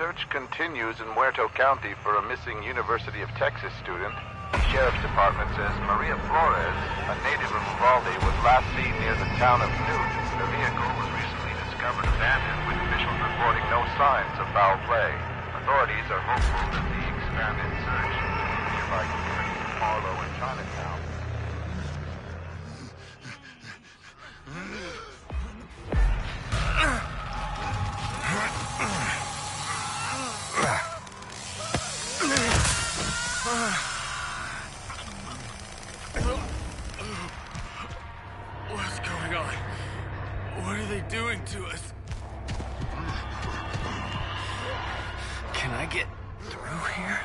search continues in Muerto County for a missing University of Texas student. The Sheriff's Department says Maria Flores, a native of Uvalde, was last seen near the town of Newt. The vehicle was recently discovered abandoned, with officials reporting no signs of foul play. Authorities are hopeful that the expanded search in nearby communities of and Chinatown I get through here?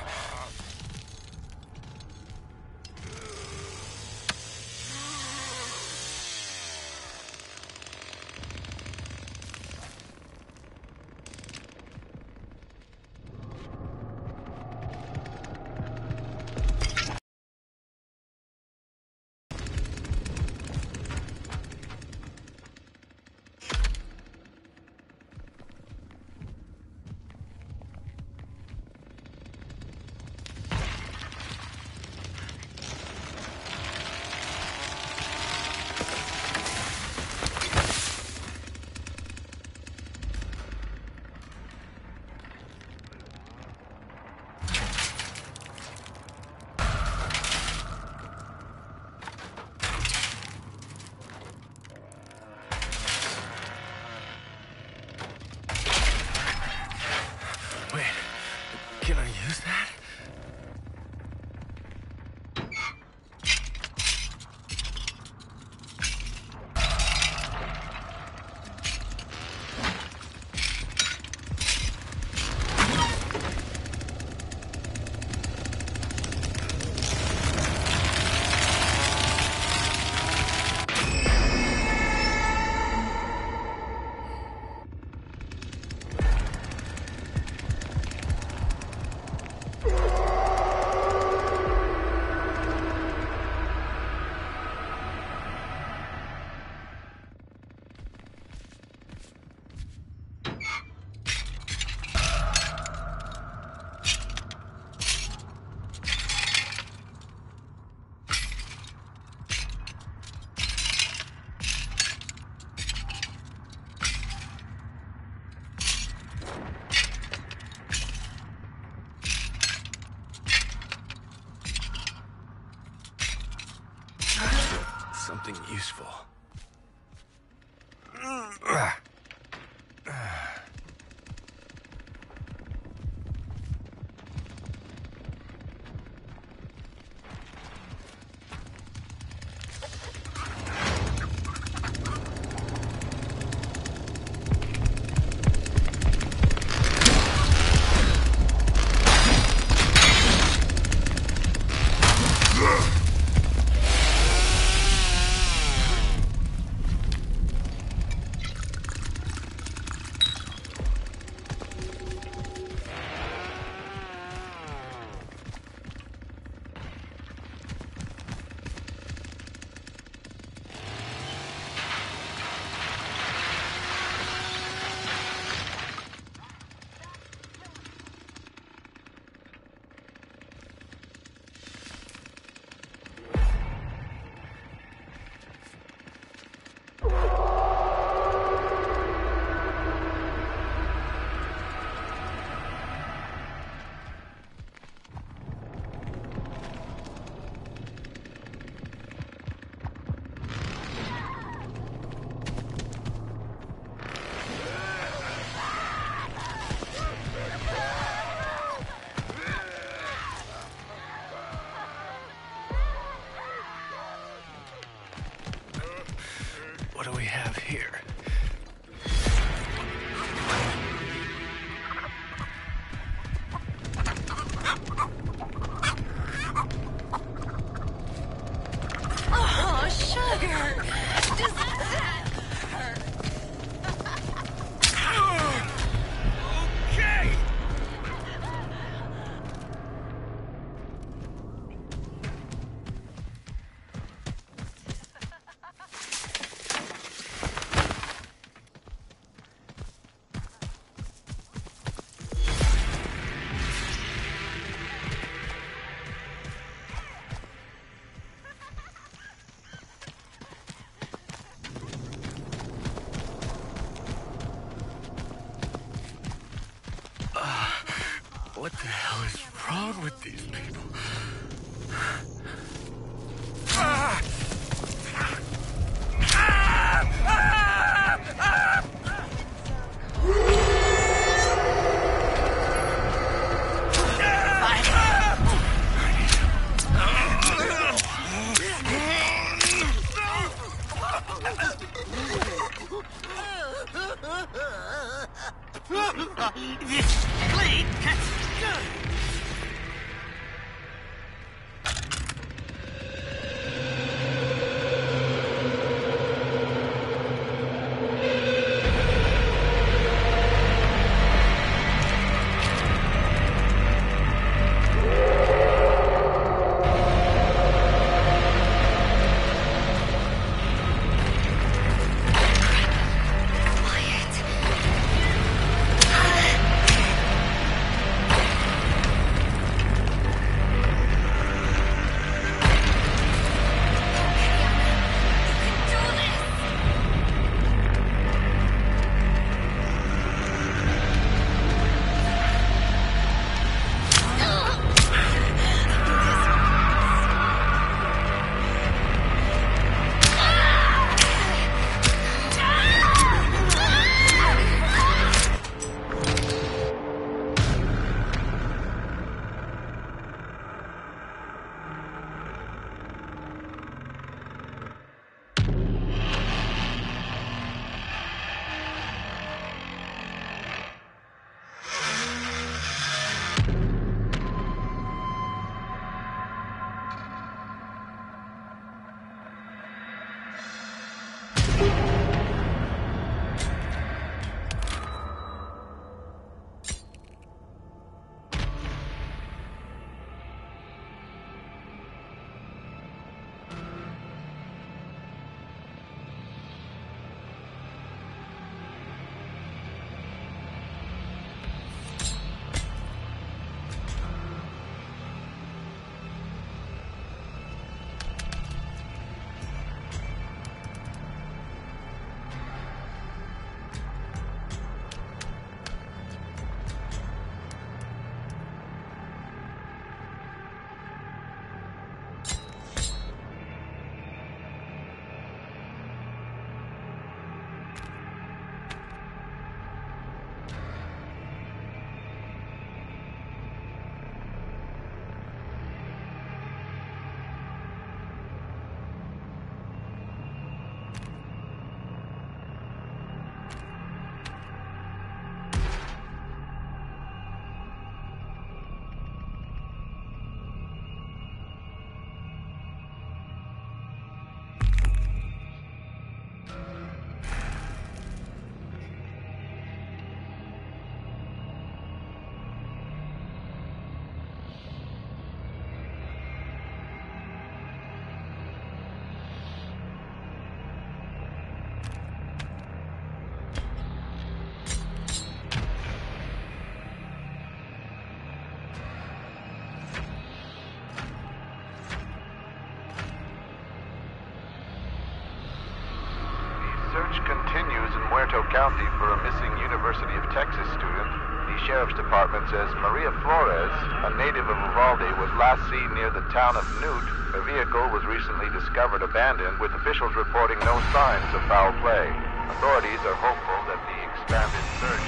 County for a missing University of Texas student. The Sheriff's Department says Maria Flores, a native of Uvalde, was last seen near the town of Newt. Her vehicle was recently discovered abandoned, with officials reporting no signs of foul play. Authorities are hopeful that the expanded search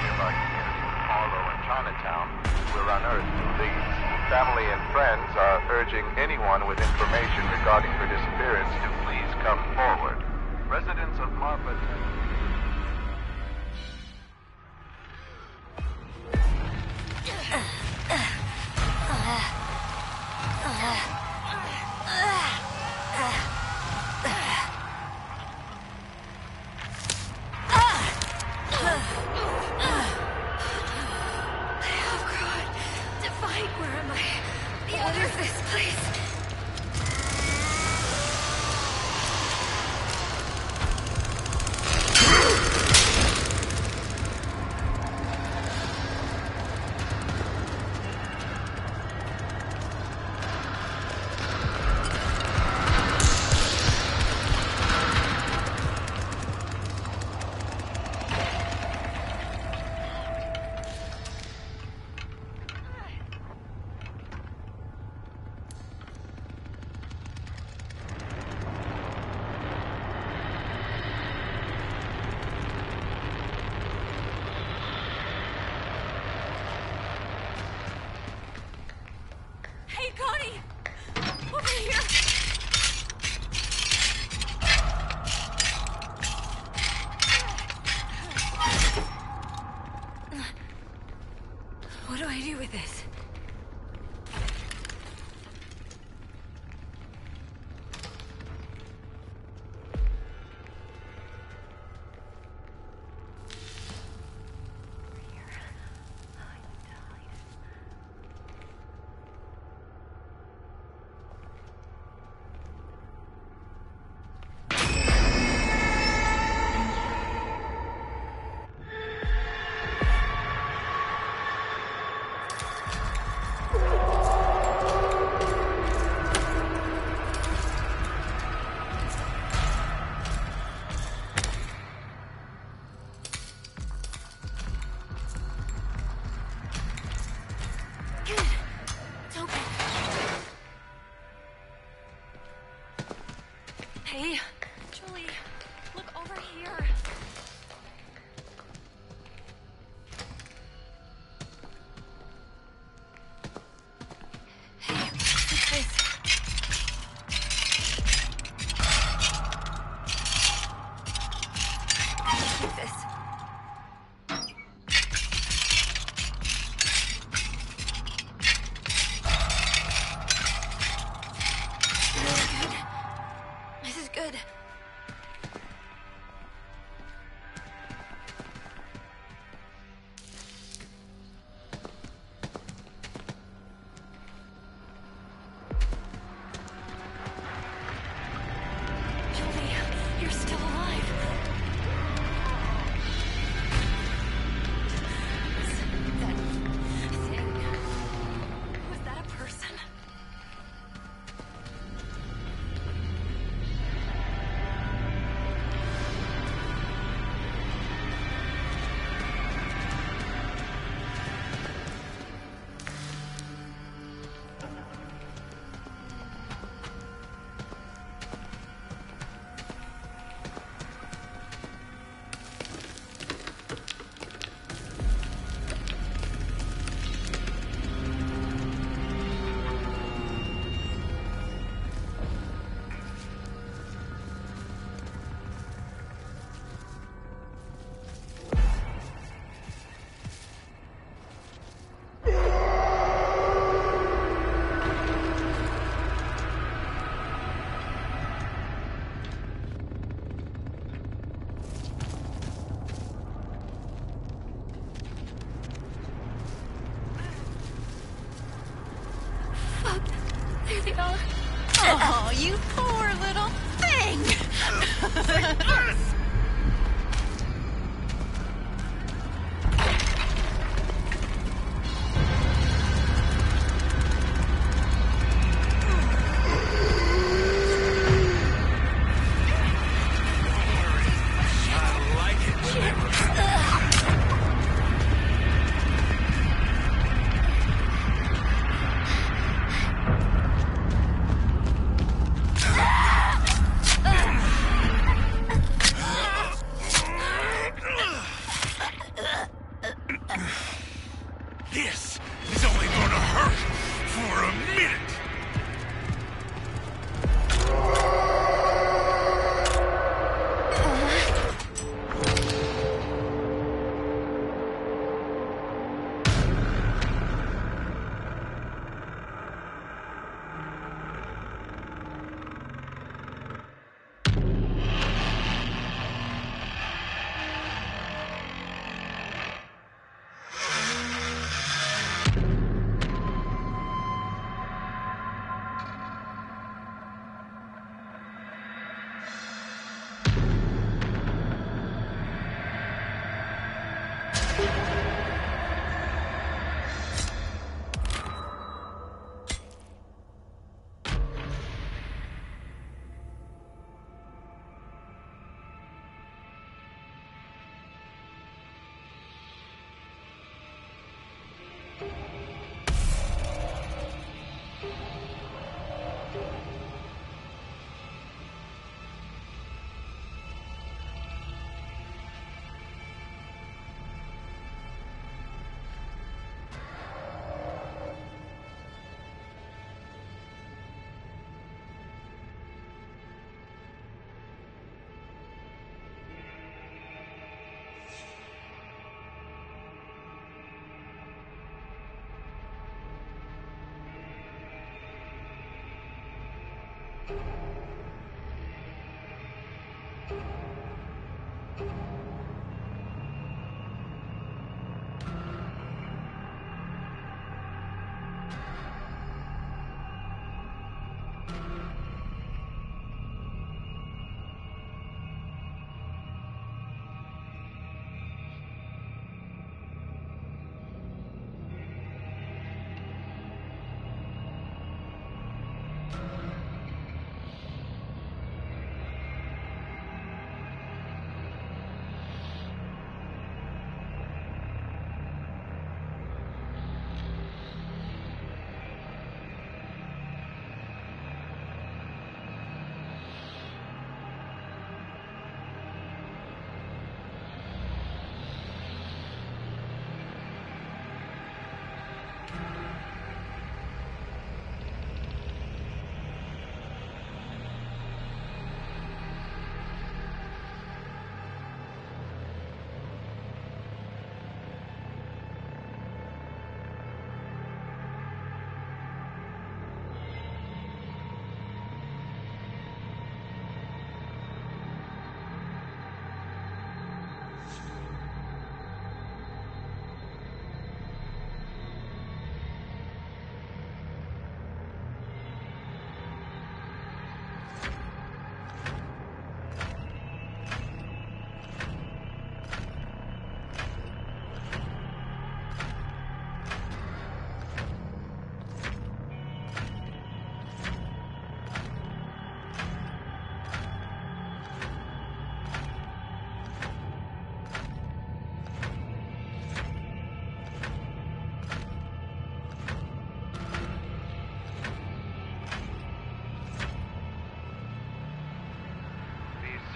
nearby communities of Harlow and Chinatown will unearth new leads. Family and friends are urging anyone with information regarding her disappearance to please come forward. Residents of Marfa.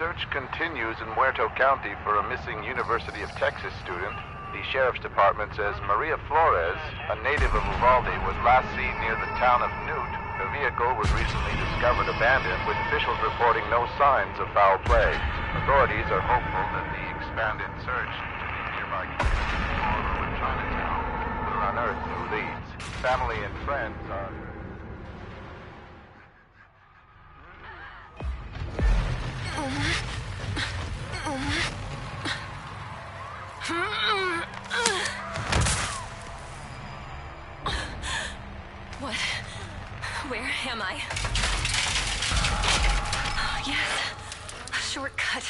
Search continues in Muerto County for a missing University of Texas student. The sheriff's department says Maria Flores, a native of Uvalde, was last seen near the town of Newt. Her vehicle was recently discovered abandoned, with officials reporting no signs of foul play. Authorities are hopeful that the expanded search to the nearby community of Chinatown will unearth new leads. Family and friends are. What? Where am I? Yes. A shortcut.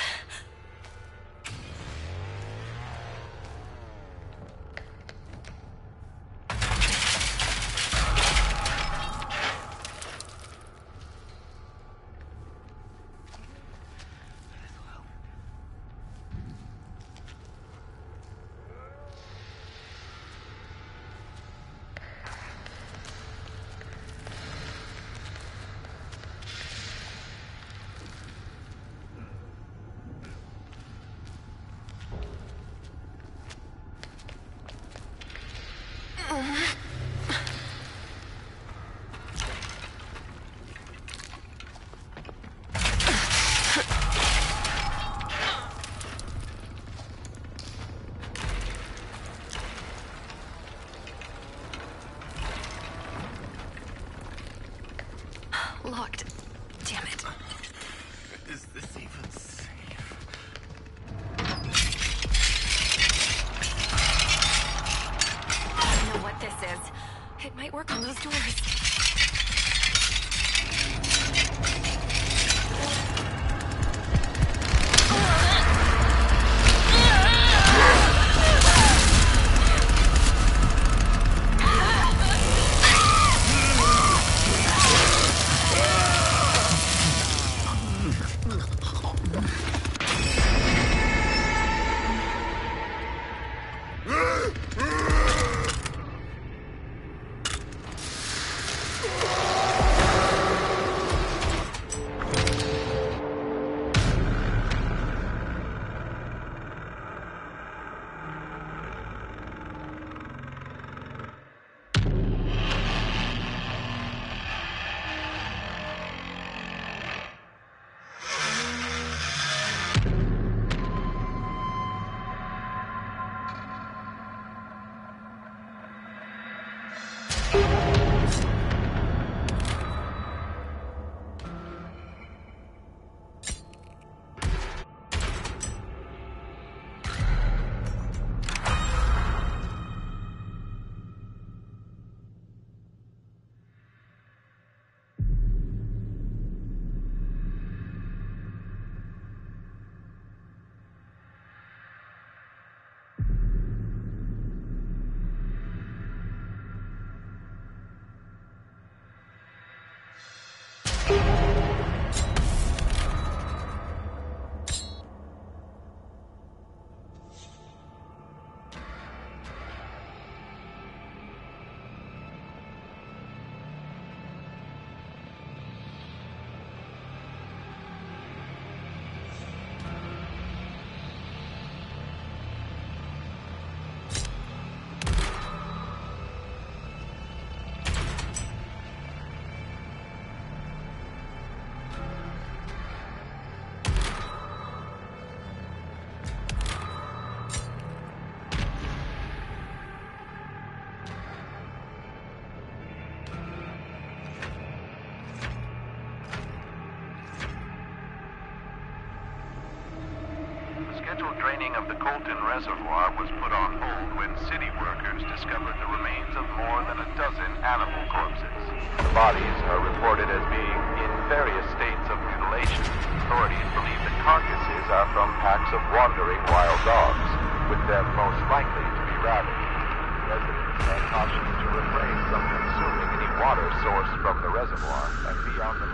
Draining of the Colton Reservoir was put on hold when city workers discovered the remains of more than a dozen animal corpses. The bodies are reported as being in various states of mutilation. Authorities believe the carcasses are from packs of wandering wild dogs, with them most likely to be rabid. Residents are cautioned to refrain from consuming any water sourced from the reservoir and beyond the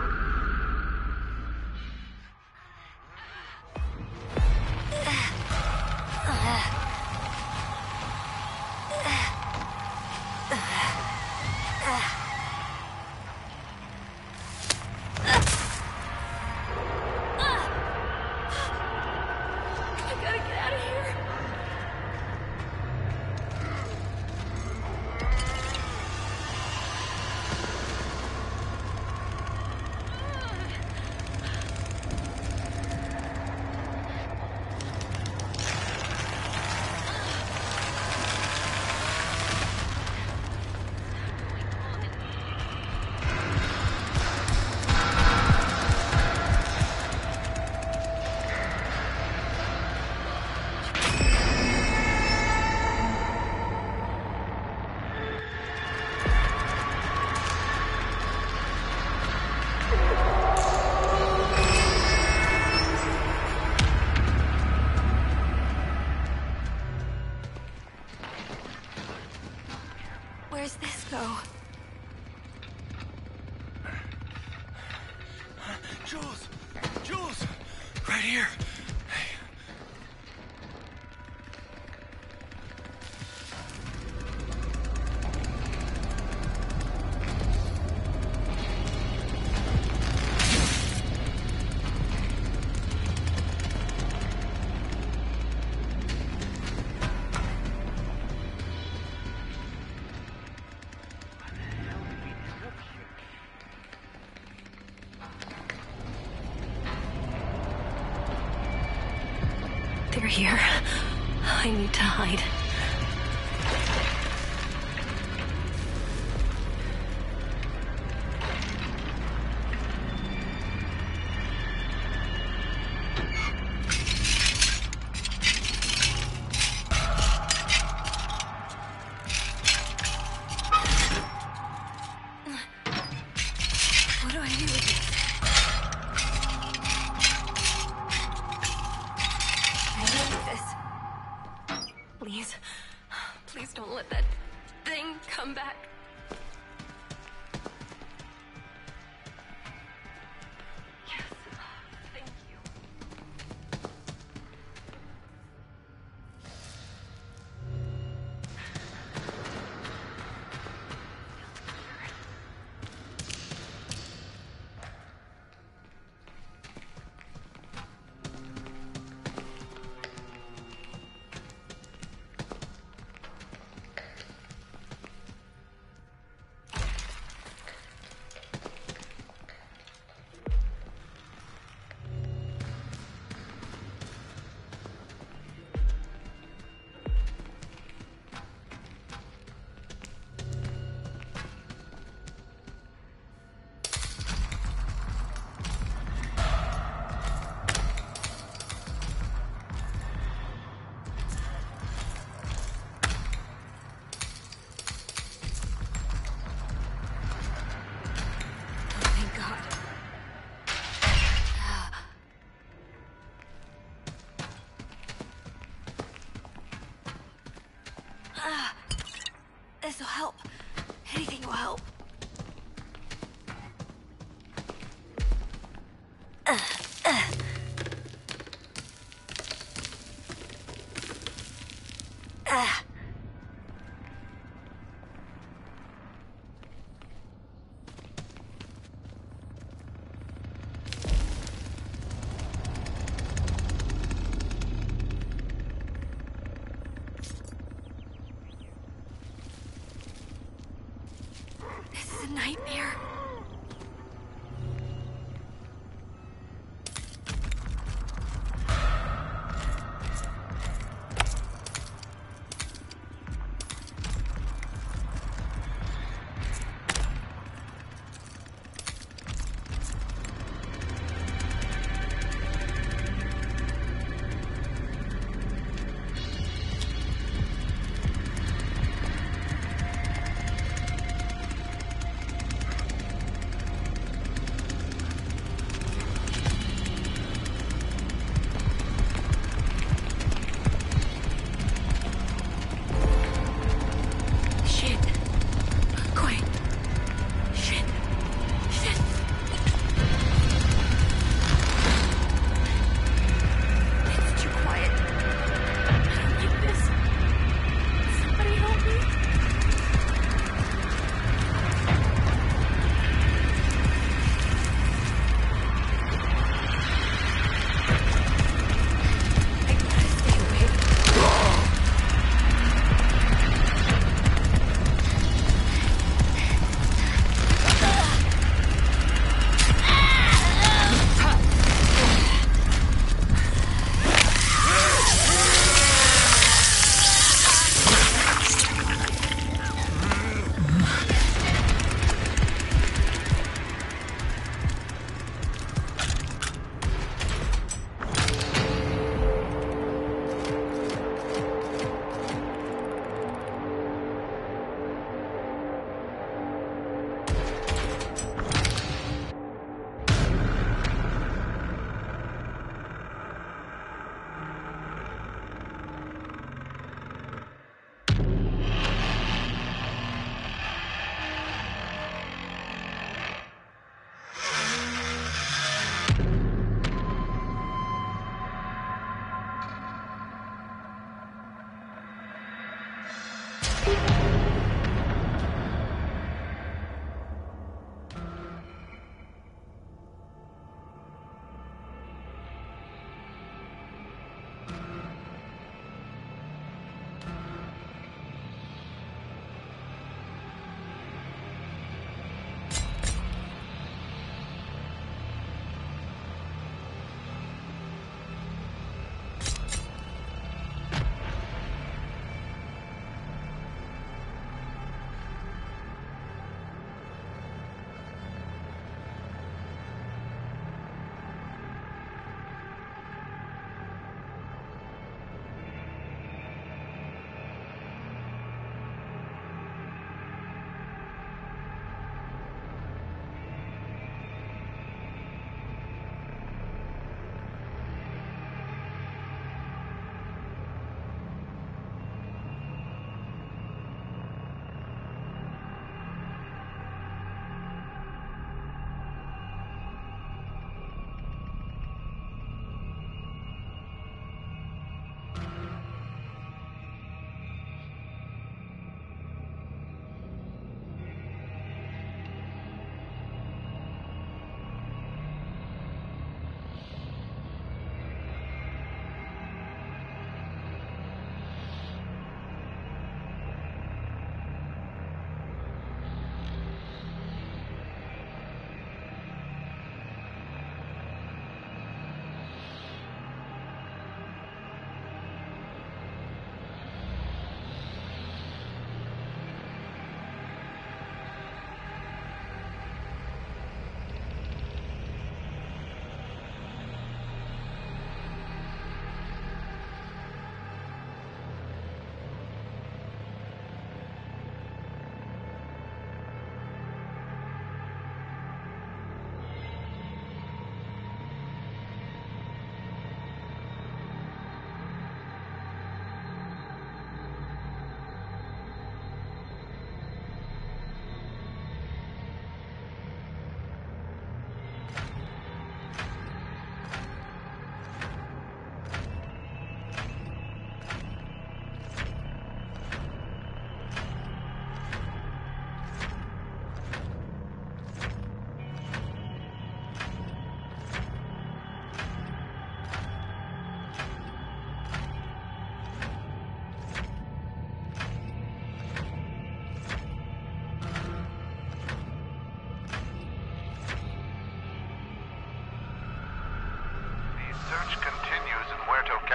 here. I need to hide.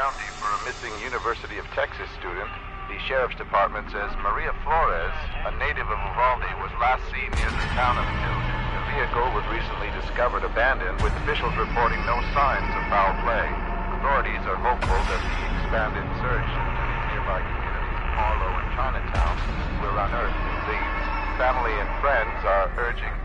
County for a missing University of Texas student. The sheriff's department says Maria Flores, a native of Uvalde, was last seen near the town of Newt. The vehicle was recently discovered abandoned, with officials reporting no signs of foul play. Authorities are hopeful that the expanded search into the nearby communities of Harlow and Chinatown will unearth new leads. Family and friends are urging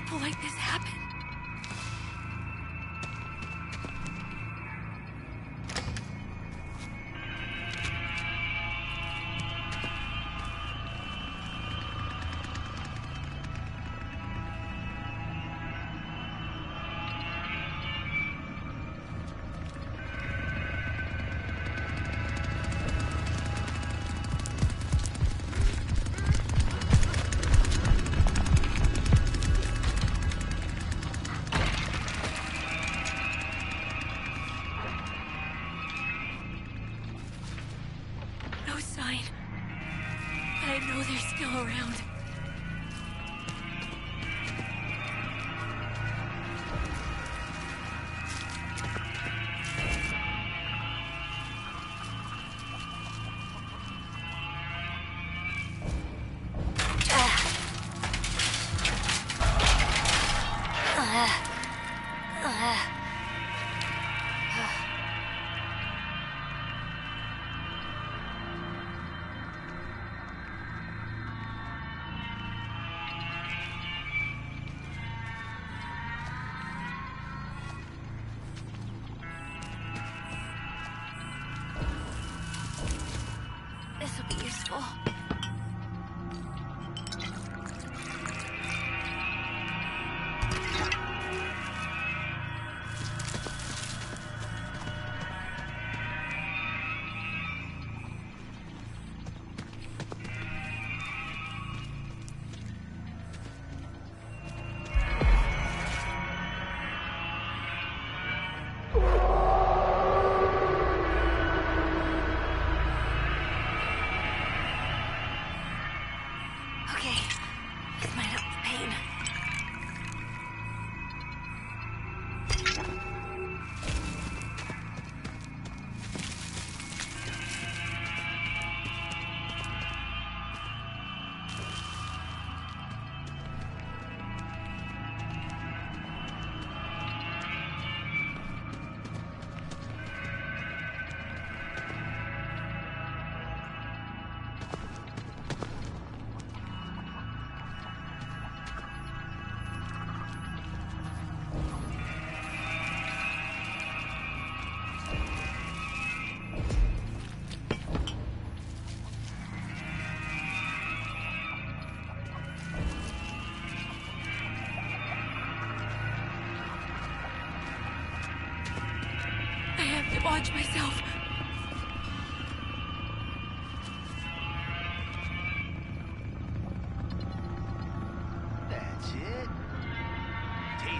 people like this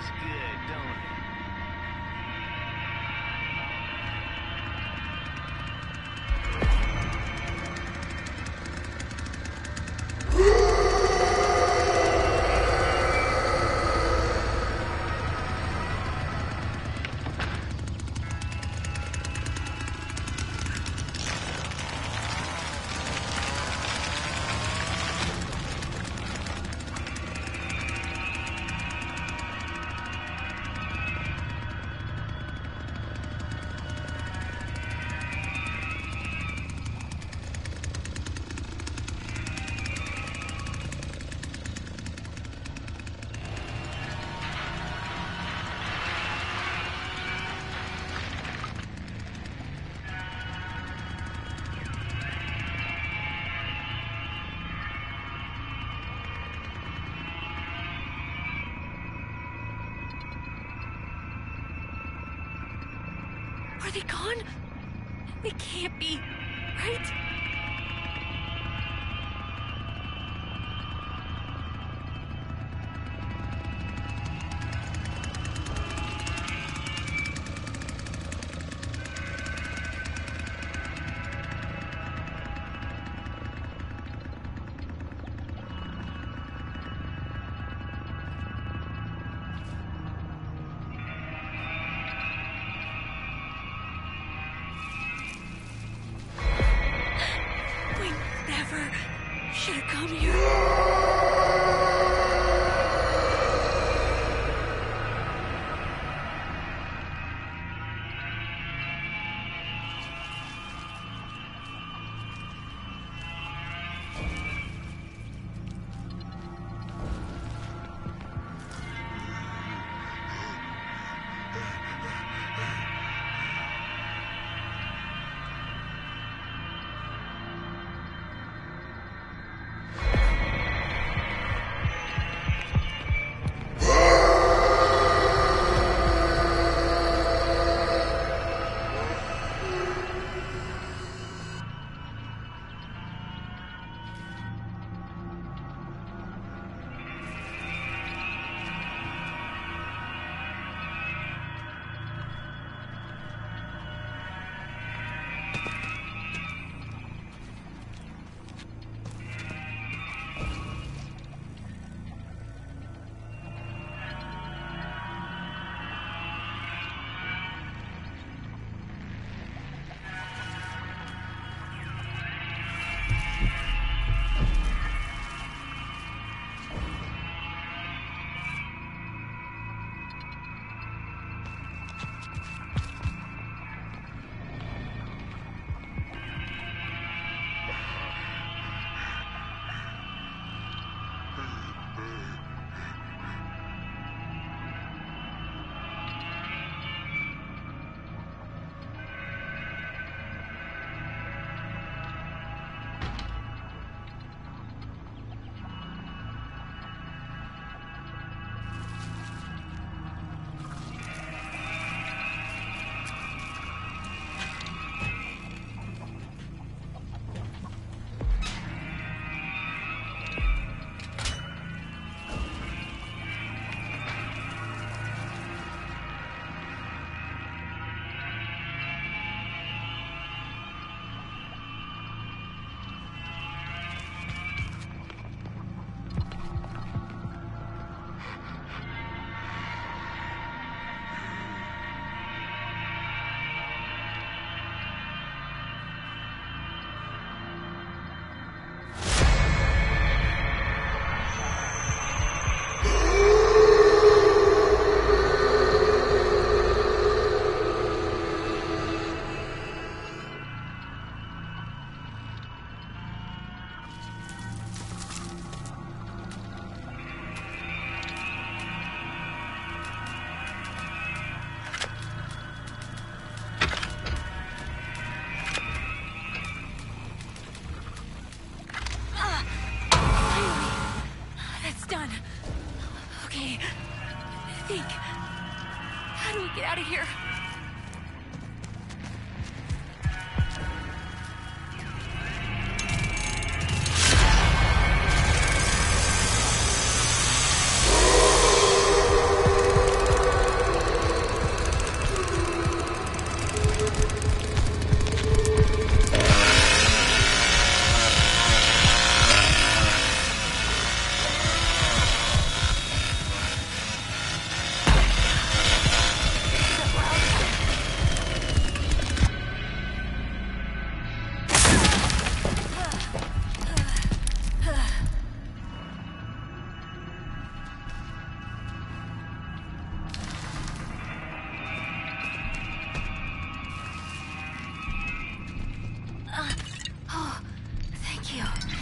Tastes good, don't it? Can't be, Radio.